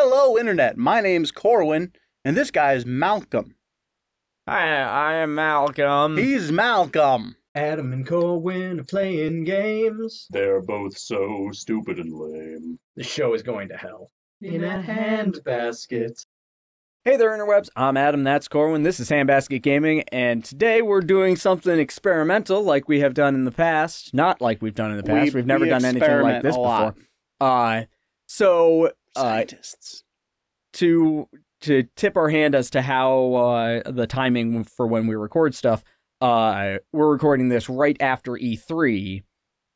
Hello, Internet. My name's Corwin, and this guy is Malcolm. Hi, I am Malcolm. He's Malcolm. Adam and Corwin are playing games. They're both so stupid and lame. The show is going to hell. In a handbasket. Hey there, interwebs. I'm Adam. That's Corwin. This is Handbasket Gaming, and today we're doing something experimental, like we have done in the past. Not like we've done in the past. We- We, have never we done anything like this a before. lot. Uh, so uh, Scientists. to to tip our hand as to how uh, the timing for when we record stuff, uh, we're recording this right after E3,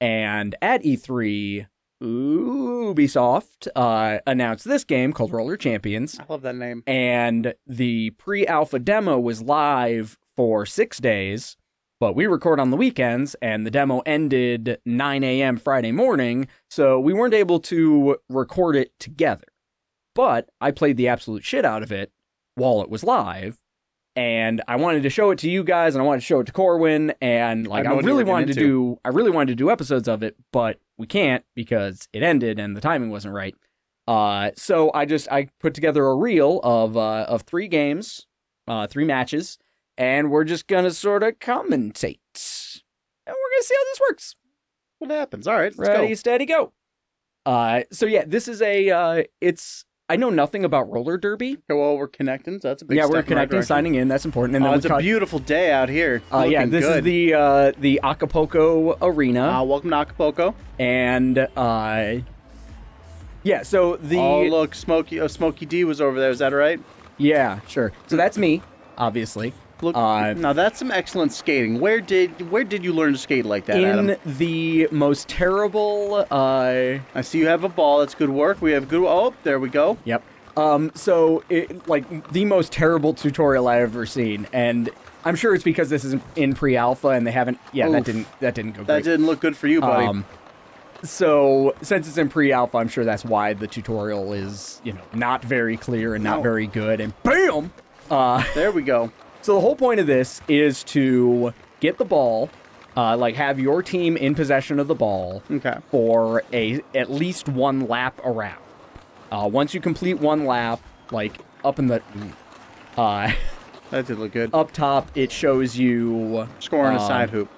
and at E3, Ubisoft uh, announced this game called Roller Champions, I love that name. and the pre-alpha demo was live for six days. But we record on the weekends, and the demo ended 9 a.m. Friday morning, so we weren't able to record it together. But I played the absolute shit out of it while it was live, and I wanted to show it to you guys, and I wanted to show it to Corwin, and like I I, know what you really wanted to do, I really wanted to do episodes of it, but we can't because it ended and the timing wasn't right. Uh, so I just I put together a reel of uh, of three games, uh, three matches, and we're just gonna sort of commentate, and we're gonna see how this works. What happens? All right, let's Ready, go. steady, go. Uh, so yeah, this is a uh, it's I know nothing about roller derby. Okay, well, we're connecting, so that's a big yeah, we're in the right connecting, signing in. That's important. And Oh, it's a beautiful day out here. uh, yeah, this good. is the uh, the Acapulco Arena, Uh, welcome to Acapulco. and uh, yeah, so the oh, look, Smokey. Oh, Smokey D was over there. Is that right? yeah, sure. So that's me, obviously. Look, Uh, now that's some excellent skating. Where did where did you learn to skate like that, in Adam? the most terrible uh I see you have a ball. That's good work. We have good. Oh, there we go. yep um so it like the most terrible tutorial i ever seen and i'm sure it's because this is in pre-alpha and they haven't yeah that didn't that didn't go That great didn't look good for you, buddy. um so since it's in pre-alpha i'm sure that's why the tutorial is you know not very clear and not No. very good and bam uh there we go. So the whole point of this is to get the ball, uh, like have your team in possession of the ball Okay. for a at least one lap around. Uh, once you complete one lap, like up in the uh, That did look good. up top, it shows you Scoring a um, side hoop.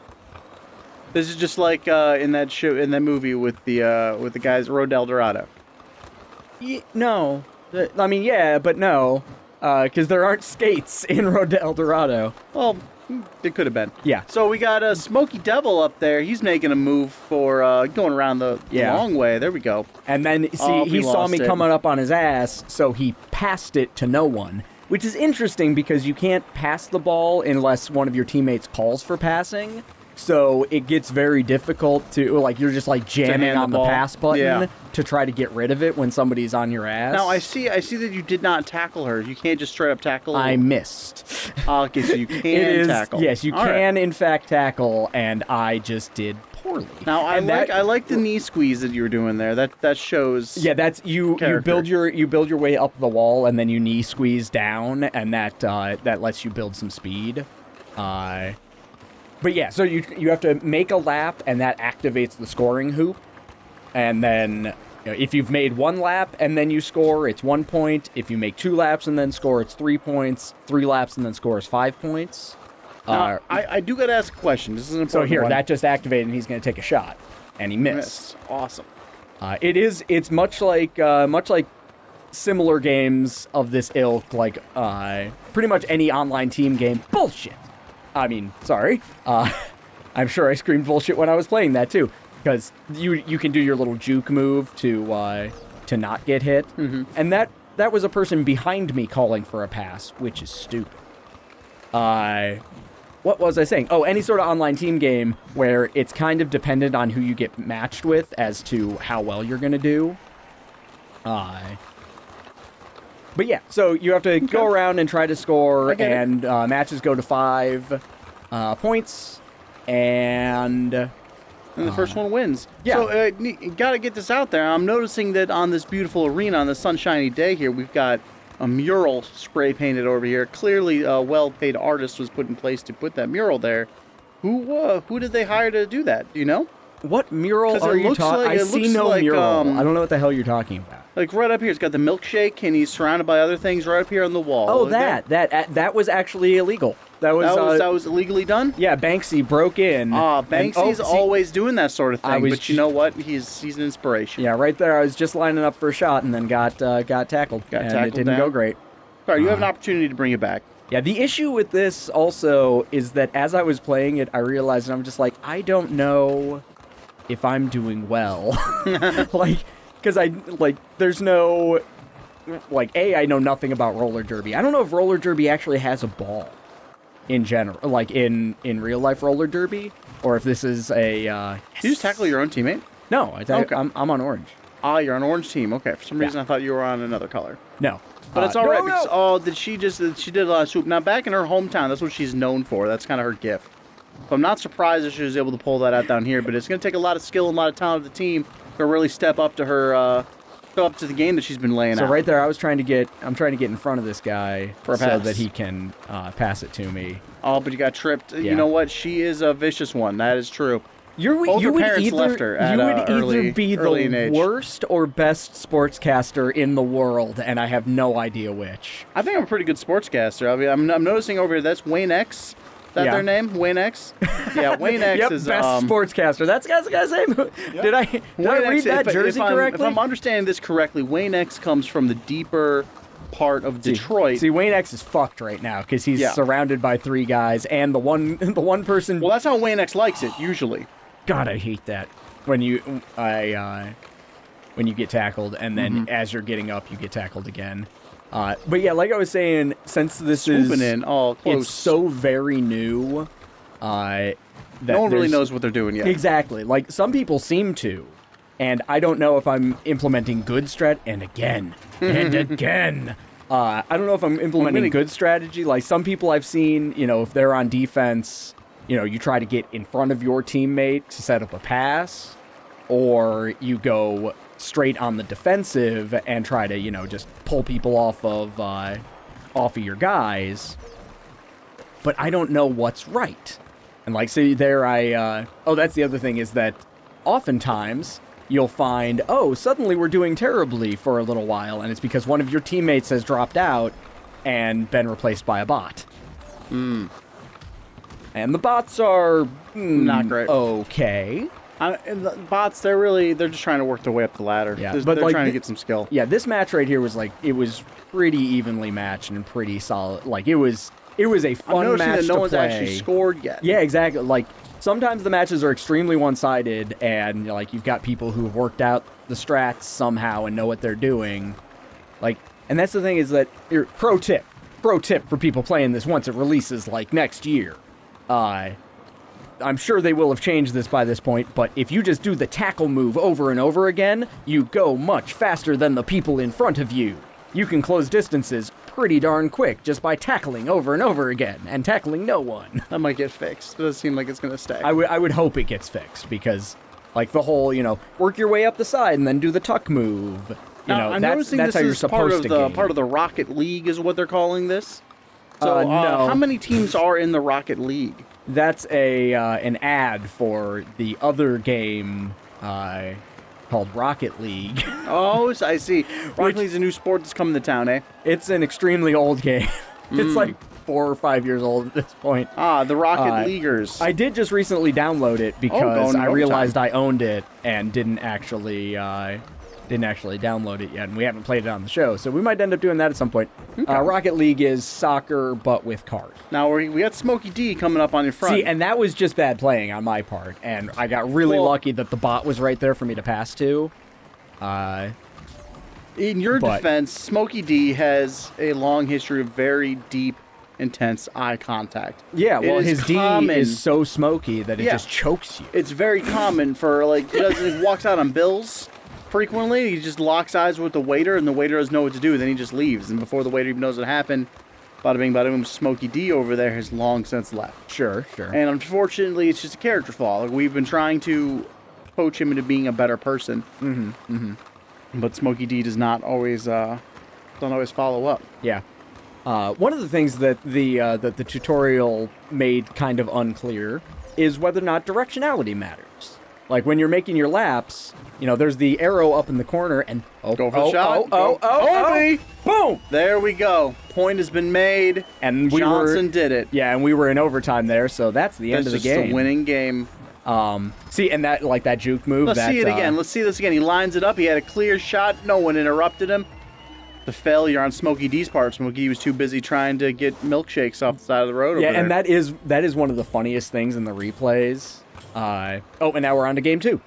This is just like uh, in that show in that movie with the uh, with the guys Road El Dorado. y- no, I mean yeah, but no, because there aren't skates in Road to El Dorado. Well, it could have been. Yeah. So we got a uh, Smoky Devil up there. He's making a move for uh, going around the the Yeah. long way. There we go. And then see, Oh, he saw me it. coming up on his ass, so he passed it to no one. Which is interesting because you can't pass the ball unless one of your teammates calls for passing. So it gets very difficult to like you're just like jamming hand the on the, pass button Yeah. to try to get rid of it when somebody's on your ass. Now I see I see that you did not tackle her. You can't just straight up tackle. I missed. Okay, so you can it is tackle. yes, you All right. can in fact tackle, and I just did poorly. Now I And like that- I like the knee squeeze that you were doing there. That that shows. Yeah, that's you. You build your you build your way up the wall, and then you knee squeeze down, and that uh, that lets you build some speed. Uh, but yeah, so you you have to make a lap, and that activates the scoring hoop, and then you know, if you've made one lap and then you score, it's one point. If you make two laps and then score, it's three points. Three laps and then score is five points. Now, Uh, I, I do gotta ask a question. This is an important so here, one. that just activated, and he's going to take a shot, and he missed. missed. Awesome. Uh, it is. It's much like uh, much like similar games of this ilk, like uh, pretty much any online team game. Bullshit. I mean, sorry. Uh, I'm sure I screamed bullshit when I was playing that too, because you you can do your little juke move to uh, to not get hit, Mhm. and that that was a person behind me calling for a pass, which is stupid. Uh, what was I saying? Oh, any sort of online team game where it's kind of dependent on who you get matched with as to how well you're gonna do. Uh, but yeah, so you have to go around and try to score, I get it. and uh, matches go to five uh, points, and And the first one wins. yeah. So uh, gotta get this out there. I'm noticing that on this beautiful arena on the sunshiny day here, we've got a mural spray painted over here. Clearly, a well-paid artist was put in place to put that mural there. Who uh, who did they hire to do that? Do you know? What mural are you talking? like- I see no like, mural. um, I don't know what the hell you're talking about. Like right up here, it's got the milkshake, and he's surrounded by other things right up here on the wall. Oh, Look that at that that, that was actually illegal. That was, That was uh, that was illegally done. yeah. Banksy broke in. Ah, and- Banksy's oh, see- always doing that sort of thing. was But you know what? He's he's an inspiration. Yeah, right there. I was just lining up for a shot and then got uh, got tackled. Got and tackled it didn't down. go great. Sorry, you have Uh-huh. an opportunity to bring it back. Yeah, the issue with this also is that as I was playing it, I realized I'm just like, I don't know if I'm doing well. like, because I, like, there's no, like, A, I know nothing about roller derby. I don't know if roller derby actually has a ball in general, like, in, in real life roller derby, or if this is a, uh, Did you just tackle your own teammate? no, I Okay. I'm, I'm on orange. Ah, you're on orange team. Okay, for some Yeah. reason I thought you were on another color. No. But Uh, it's all no, right no. because oh, did she just she did a lot of swoop? Now back in her hometown, that's what she's known for. That's kind of her gift. So I'm not surprised that she was able to pull that out down here. But it's going to take a lot of skill and a lot of talent of the team to really step up to her, uh, step up to the game that she's been laying So out. right there, I was trying to get, I'm trying to get in front of this guy For a so that he can uh, pass it to me. Oh, but you got tripped. Yeah. You know what? She is a vicious one. That is true. You're, Both you her would parents either, left her at, you would uh, either be early the worst or best sportscaster in the world, and I have no idea which. I think I'm a pretty good sportscaster. I mean, I'm, I'm noticing over here that's Wayne X. Is that Yeah. their name? Wayne X. Yeah, Wayne X yep, is best um, sportscaster. That's the guy's name. Did I did I read X, that if, jersey if correctly? If I'm understanding this correctly, Wayne X comes from the deeper part of See- Detroit. See, Wayne X is fucked right now because he's Yeah. surrounded by three guys, and the one the one person. well, that's how Wayne X likes it usually. God, I hate that when you I uh, when you get tackled, and then Mm-hmm. as you're getting up, you get tackled again. Uh, but yeah, like I was saying, since this Swooping is in, oh, close. it's so very new, uh, that no one really knows what they're doing yet. Exactly. Like some people seem to, and I don't know if I'm implementing good strat. And again, and again, uh, I don't know if I'm implementing gonna- good strategy. Like some people I've seen, you know, if they're on defense, you know, you try to get in front of your teammate to set up a pass, or you go straight on the defensive and try to, you know, just pull people off of uh, off of your guys. But I don't know what's right. And like, see, there I. Uh, oh, that's the other thing is that oftentimes you'll find, oh, suddenly we're doing terribly for a little while, and it's because one of your teammates has dropped out and been replaced by a bot. Hmm. And the bots are mm, Not great. Okay. I, the bots, they're really they're just trying to work their way up the ladder. Yeah, they're, but they're like trying to get some skill. Yeah, this match right here was like it was pretty evenly matched and pretty solid. Like it was, it was a I'm fun noticing match that no one's play. actually scored yet. Yeah, exactly. Like sometimes the matches are extremely one-sided, and like you've got people who have worked out the strats somehow and know what they're doing. Like, and that's the thing is that pro tip, pro tip for people playing this once it releases like next year. Uh, I'm sure they will have changed this by this point, but if you just do the tackle move over and over again, you go much faster than the people in front of you. You can close distances pretty darn quick just by tackling over and over again and tackling no one. That might get fixed. It doesn't seem like it's gonna stay. I would I would hope it gets fixed because like the whole, you know, work your way up the side and then do the tuck move. You Now, know, I'm that's noticing that's this how you're is part supposed of to the game. part of the Rocket League is what they're calling this. So, Uh, uh, no. how many teams are in the Rocket League? That's a uh, an ad for the other game uh, called Rocket League. Oh, I see. Which- Rocket League's a new sport that's coming to town, eh? it's an extremely old game. Hmm. it's like four or five years old at this point. Ah, the Rocket Uh, Leaguers. I did just recently download it because going I realized I owned it and didn't actually uh, didn't actually download it yet, and we haven't played it on the show, so we might end up doing that at some point. Uh, Rocket League is soccer but with cars. now we we got Smokey D coming up on your front. See, and that was just bad playing on my part, and I got really Well- lucky that the bot was right there for me to pass to. Uh, in your but- defense, Smokey D has a long history of very deep, intense eye contact. yeah, well, is his D is so smoky that it Yeah. just chokes you. It's very common for like he walks out on bills frequently. He just locks eyes with the waiter, and the waiter doesn't know what to do. Then he just leaves, and before the waiter even knows what happened, bada bing, bada boom. Smokey D over there has long since left. Sure, sure. And unfortunately, it's just a character flaw. Like we've been trying to coach him into being a better person. Mm-hmm. Mm-hmm. But Smokey D does not always uh, don't always follow up. Yeah. Uh, one of the things that the uh, that the tutorial made kind of unclear is whether or not directionality matters. Like when you're making your laps, you know, there's the arrow up in the corner, and oh, Go for the oh, shot. Oh, oh, oh, oh, boom! There we go. Point has been made. And we Johnson were, did it. yeah, and we were in overtime there, so that's the end of the just game. a winning game. Um, see, and that like that juke move. Let's that, see it uh, again. Let's see this again. He lines it up. He had a clear shot. No one interrupted him. The failure on Smokey D's part. Smokey was too busy trying to get milkshakes off the side of the road. Yeah, and that is that is one of the funniest things in the replays. Uh, oh, and now we're on to game two.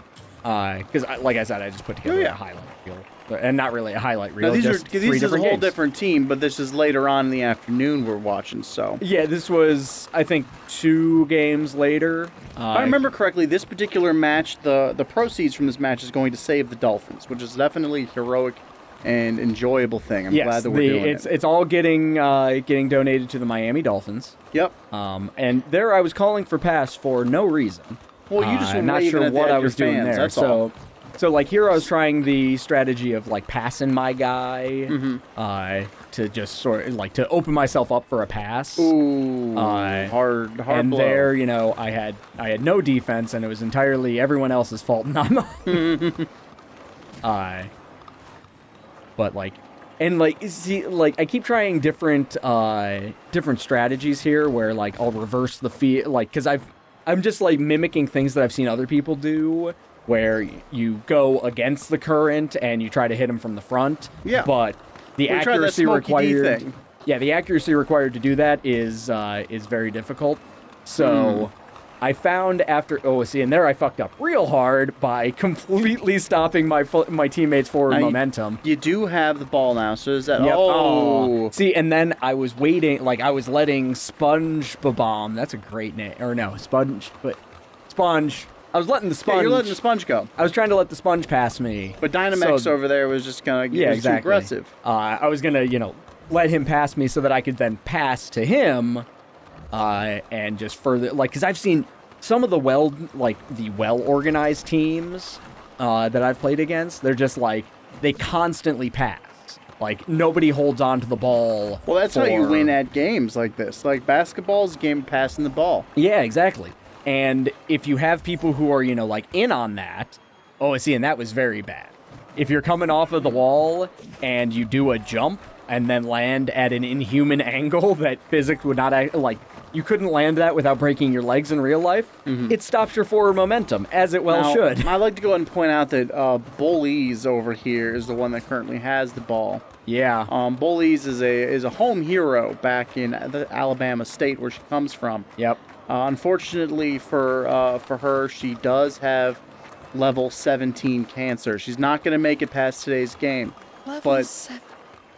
Because, like I said, I just put together Oh, yeah. a highlight reel, and not really a highlight reel. Now, these are these is a whole games. different team, but this is later on in the afternoon we're watching. So Yeah, this was I think two games later. Uh, if I remember correctly, this particular match, the the proceeds from this match is going to save the Dolphins, which is definitely a heroic and enjoyable thing. I'm yes, glad that we're the, doing it's it. it's all getting uh, getting donated to the Miami Dolphins. Yep. Um, and there I was calling for pass for no reason. Well, you just Uh, not sure at what I was doing fans, there. So, all. so like here I was trying the strategy of like passing my guy, Mm-hmm. uh, to just sort of like to open myself up for a pass. Ooh, Uh, hard, hard and blow. there, you know, I had I had no defense, and it was entirely everyone else's fault, not mine. I. but like, and like, see, like I keep trying different uh different strategies here, where like I'll reverse the field, like because I've I'm just like mimicking things that I've seen other people do. Where you go against the current and you try to hit them from the front, Yeah. but the We accuracy required yeah, the accuracy required to do that is uh, is very difficult. So I found after oh see, and there I fucked up real hard by completely stopping my fo- my teammates' forward Now momentum. You do have the ball now, so is that? Yep. Oh, See, and then I was waiting, like I was letting Sponge Bomb. That's a great name, or no, Sponge, but Sponge. I was letting the yeah, sponge. you're letting the sponge go. I was trying to let the sponge pass me. But Dynamax So- over there was just gonna yeah, exactly. aggressive. Uh, I was gonna, you know, let him pass me so that I could then pass to him, uh, and just further, like, because I've seen some of the well, like the well organized teams uh, that I've played against. They're just like they constantly pass. Like nobody holds on to the ball. Well, that's how you win at games like this. Like basketball's a game of passing the ball. Yeah, exactly. And if you have people who are, you know, like in on that, oh, see, and that was very bad. If you're coming off of the wall and you do a jump and then land at an inhuman angle that physics would not act, like you couldn't land that without breaking your legs in real life, it stops your forward momentum as it well Now, should. I'd like to go ahead and point out that uh, Bullies over here is the one that currently has the ball. yeah. Um, Bullies is a is a home hero back in the Alabama state where she comes from. Yep. Uh, unfortunately for uh, for her, she does have level 17 cancer. She's not going to make it past today's game. Level but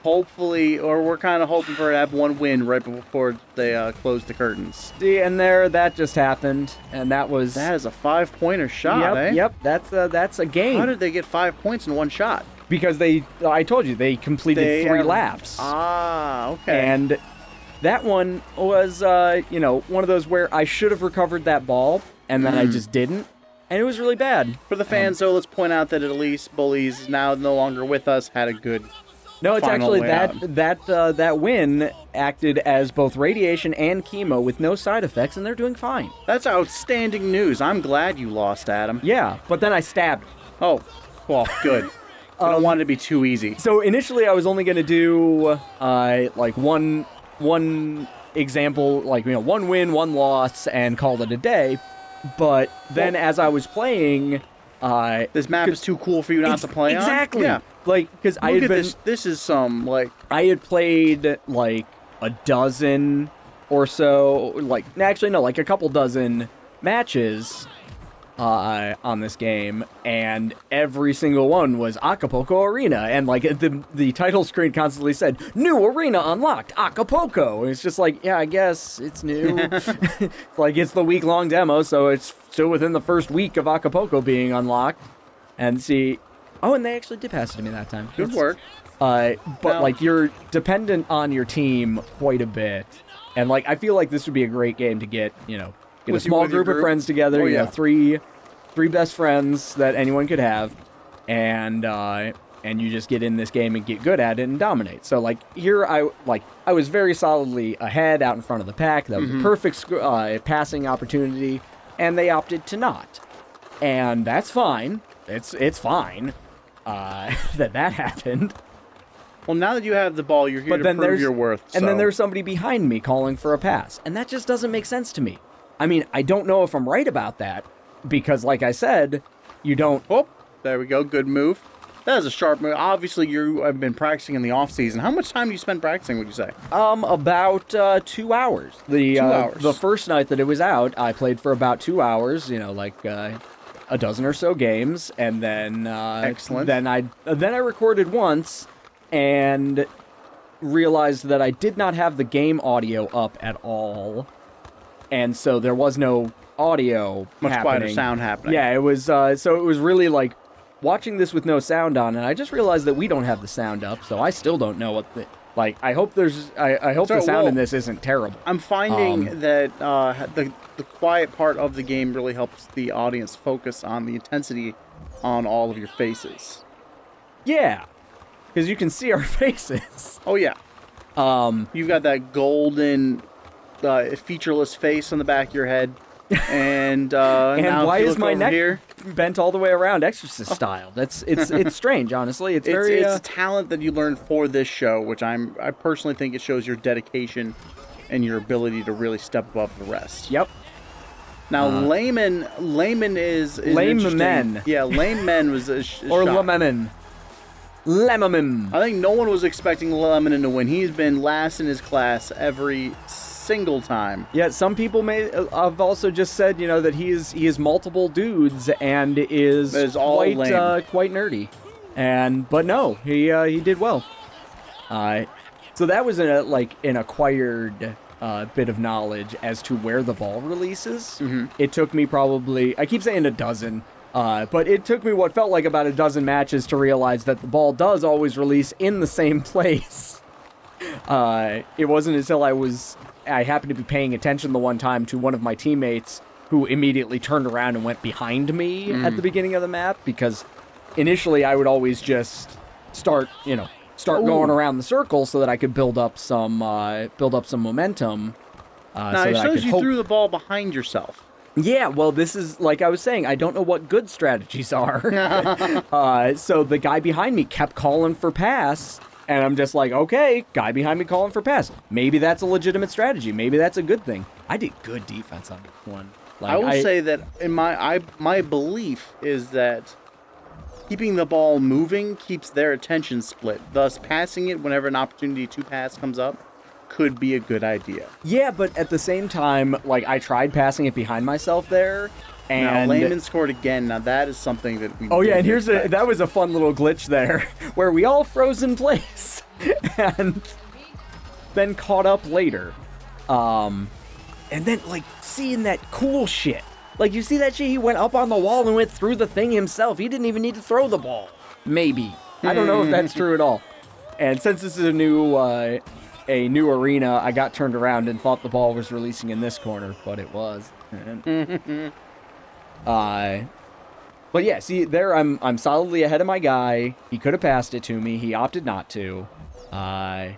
hopefully, or we're kind of hoping for to have one win right before they uh, close the curtains. See, and there, that just happened, and that was. That is a five pointer shot, yep, eh? yep. That's a, that's a game How did they get five points in one shot? because they. I told you they completed They three have- laps. Ah, okay. And that one was, uh, you know, one of those where I should have recovered that ball, and then I Mm. just didn't. And it was really bad. For the fans, though, let's point out that at least Bullies now no longer with us. Had a good. No, it's actually that out. that uh, that win acted as both radiation and chemo with no side effects, and they're doing fine. That's outstanding news. I'm glad you lost, Adam. Yeah, but then I stabbed. Oh, well, good. I Um, don't want it to be too easy. So initially, I was only gonna do uh, like one one example, like you know, one win, one loss, and call it a day. But then, as I was playing, uh, This map is too cool for you not to play on. exactly. Yeah. Like, because I had been, this. This is some like I had played like a dozen or so, like actually no, like a couple dozen matches uh, on this game, and every single one was Acapulco Arena, and like the the title screen constantly said "New Arena unlocked, Acapulco," and it's just like, yeah, I guess it's new. It's like it's the week long demo, so it's still within the first week of Acapulco being unlocked, and see. Oh, and they actually did pass it to me that time. good That's- work. uh, but Now- like you're dependent on your team quite a bit, and like I feel like this would be a great game to get you know get With a small your group, of friends together. Oh, you know, three three best friends that anyone could have, and uh, and you just get in this game and get good at it and dominate. So like here I like I was very solidly ahead out in front of the pack. That was Mm-hmm. a perfect sc- uh, passing opportunity, and they opted to not. and that's fine. It's it's fine uh, that that happened. Well, now that you have the ball, you're here But to then prove there's your worth. and then there's somebody behind me calling for a pass, and that just doesn't make sense to me. I mean, I don't know if I'm right about that because, like I said, you don't. Oh, there we go. Good move. That is a sharp move. Obviously, you have been practicing in the off season. How much time do you spend practicing? Would you say? Um, about uh, two hours. The Two uh, hours. the first night that it was out, I played for about two hours. You know, like uh, a dozen or so games, and then uh, Excellent. Then I then I recorded once, and realized that I did not have the game audio up at all, and so there was no audio. Much quieter sound happening. Yeah, it was. Uh, so it was really like watching this with no sound on, and I just realized that we don't have the sound up, so I still don't know what the like. I hope there's. I, I hope So, the sound in this isn't terrible. I'm finding Um, that uh, the the quiet part of the game really helps the audience focus on the intensity on all of your faces. Yeah, because you can see our faces. Oh yeah, Um, you've got that golden, uh, featureless face on the back of your head, and uh, and why is my neck here? bent all the way around, Exorcist style? That's it's it's strange, honestly. It's It's, very. it's uh, a talent that you learned for this show, which I'm I personally think it shows your dedication and your ability to really step above the rest. yep. Now, Uh, layman, layman is, is Lame men. Yeah, lame men was a, sh- Or lemon. Lemon. I think no one was expecting Lemon to win. He's been last in his class every single time. Yeah, some people may uh, have also just said, you know, that he is he is multiple dudes and is Is all quite uh, quite nerdy. And but no, he uh, he did well. Uh, so that was a like an acquired uh, bit of knowledge as to where the ball releases. It took me probably I keep saying a dozen. Uh, but it took me what felt like about a dozen matches to realize that the ball does always release in the same place. Uh, it wasn't until I was I happened to be paying attention the one time to one of my teammates who immediately turned around and went behind me at the beginning of the map because initially I would always just start, you know, start Ooh. going around the circle so that I could build up some uh, build up some momentum. Uh, Now so it that shows you hope- threw the ball behind yourself. yeah, well, this is like I was saying. I don't know what good strategies are. uh, so the guy behind me kept calling for pass, and I'm just like, okay, guy behind me calling for pass. Maybe that's a legitimate strategy. Maybe that's a good thing. I did good defense on one. Like, I will say that in my I my belief is that keeping the ball moving keeps their attention split. Thus, passing it whenever an opportunity to pass comes up could be a good idea. yeah, but at the same time, like I tried passing it behind myself there, Now, and Layman scored again. Now that is something that we. Oh yeah, and here's a that was a fun little glitch there where we all froze in place and then caught up later. Um and then like seeing that cool shit. Like you see that shit he went up on the wall and went through the thing himself. He didn't even need to throw the ball. Maybe. I don't know if that's true at all. And since this is a new uh a new arena, I got turned around and thought the ball was releasing in this corner, but it was. uh but yeah, see there I'm I'm solidly ahead of my guy. He could have passed it to me. He opted not to. Uh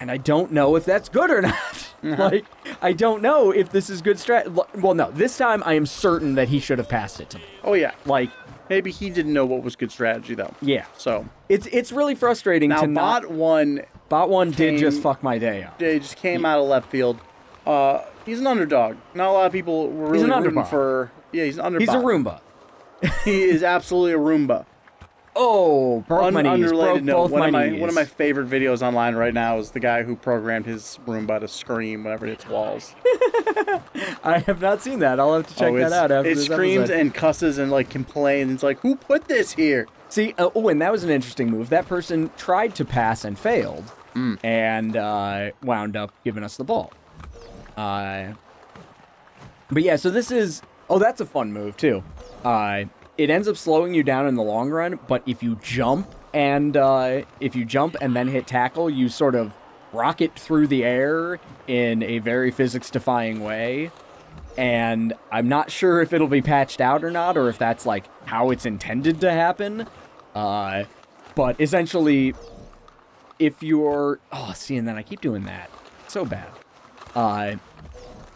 and I don't know if that's good or not. like I don't know if this is good strat. Well, no, this time I am certain that he should have passed it to me. Oh yeah, Like, maybe he didn't know what was good strategy though. yeah, So it's it's really frustrating now to bot not. one, Bot one did just fuck my day up. they just came out of left field. Uh, he's an underdog. Not a lot of people were really rooting underbot. for. Yeah, he's an underdog. He's a Roomba. he is absolutely a Roomba. Oh, broke Un- my knees. unrelated Broke note, both one my of my knees. one of my favorite videos online right now is the guy who programmed his Roomba to scream whenever it hits walls. I have not seen that. I'll have to check oh, that out after it screams episode. and cusses and like complains. It's like, who put this here? See, uh, oh, and that was an interesting move. That person tried to pass and failed, and uh, wound up giving us the ball. Uh, but yeah, so this is. Oh, that's a fun move too. Uh, it ends up slowing you down in the long run, but if you jump and uh, if you jump and then hit tackle, you sort of rocket through the air in a very physics-defying way. And I'm not sure if it'll be patched out or not, or if that's like how it's intended to happen. Uh, but essentially, if you're oh, see, and then I keep doing that, so bad. Uh,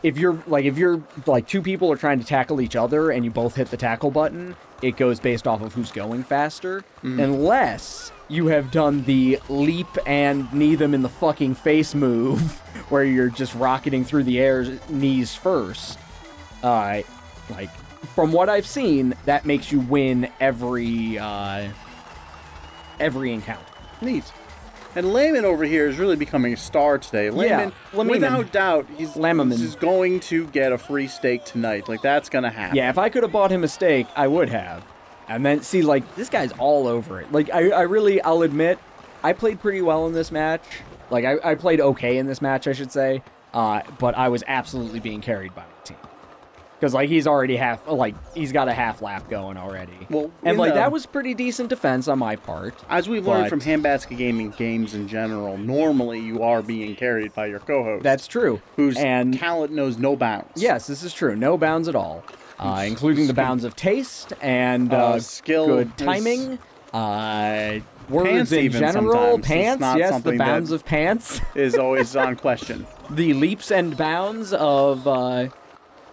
if you're like if you're like two people are trying to tackle each other and you both hit the tackle button, it goes based off of who's going faster. Unless you have done the leap and knee them in the fucking face move, where you're just rocketing through the air knees first. Uh, like from what I've seen, that makes you win every uh, every encounter. Neat. And Layman over here is really becoming a star today. Layman, Layman. without doubt, he's going to get a free steak tonight. Like, that's going to happen. Yeah, if I could have bought him a steak, I would have. And then see, like this guy's all over it. Like I, I really, I'll admit, I played pretty well in this match. Like I, I played okay in this match, I should say. Uh, but I was absolutely being carried by my team. Because like he's already half, like he's got a half lap going already. Well, and like that was pretty decent defense on my part. As we've learned from Handbasket Gaming games in general, normally you are being carried by your co-host. That's true. whose and talent knows no bounds. Yes, this is true. No bounds at all, uh, including the bounds of taste and uh, Uh, skill good timing, uh, words Pants in even general, sometimes. Pants. Yes, the bounds of pants, is always on question. the leaps and bounds of. Uh,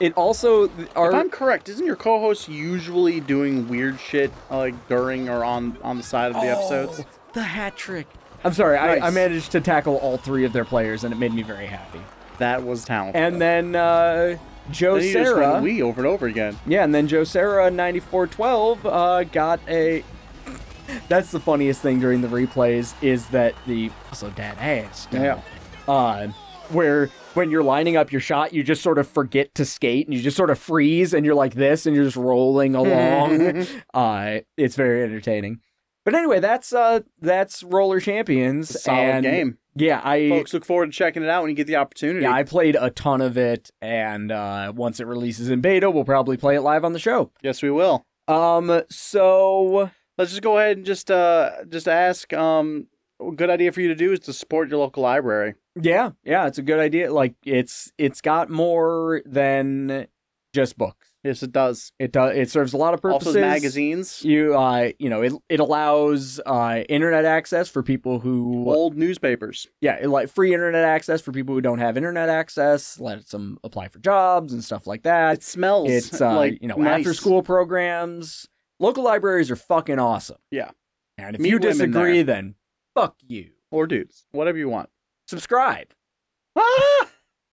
it also if. I'm correct, isn't your co-host usually doing weird shit like during or on on the side of the episodes? Oh, the hat trick. I'm sorry, I, I managed to tackle all three of their players, and it made me very happy. That was talent. And then uh, Joe then Sarah. we over and over again. Yeah, and then Joe Sarah 9412 uh, got a. That's the funniest thing during the replays is that the also dead ass. Yeah. Uh, where when you're lining up your shot, you just sort of forget to skate and you just sort of freeze and you're like this and you're just rolling along. uh, it's very entertaining. But anyway, that's uh that's Roller Champions. Solid and game. Yeah, I Folks, look forward to checking it out when you get the opportunity. yeah I played a ton of it, and uh, once it releases in beta, we'll probably play it live on the show. yes, we will. Um, so Let's just go ahead and just uh just ask. Um, a good idea for you to do is to support your local library. Yeah, yeah, it's a good idea. Like it's it's got more than just books. Yes, it does. It does. It serves a lot of purposes. Also, magazines, You uh, you know, it it allows uh internet access for people who old newspapers. yeah, it, like free internet access for people who don't have internet access. Lets them apply for jobs and stuff like that. It smells. It's uh, like you know nice. after school programs. Local libraries are fucking awesome. Yeah. And if Meet you disagree, then fuck you. or dudes, whatever you want. Subscribe.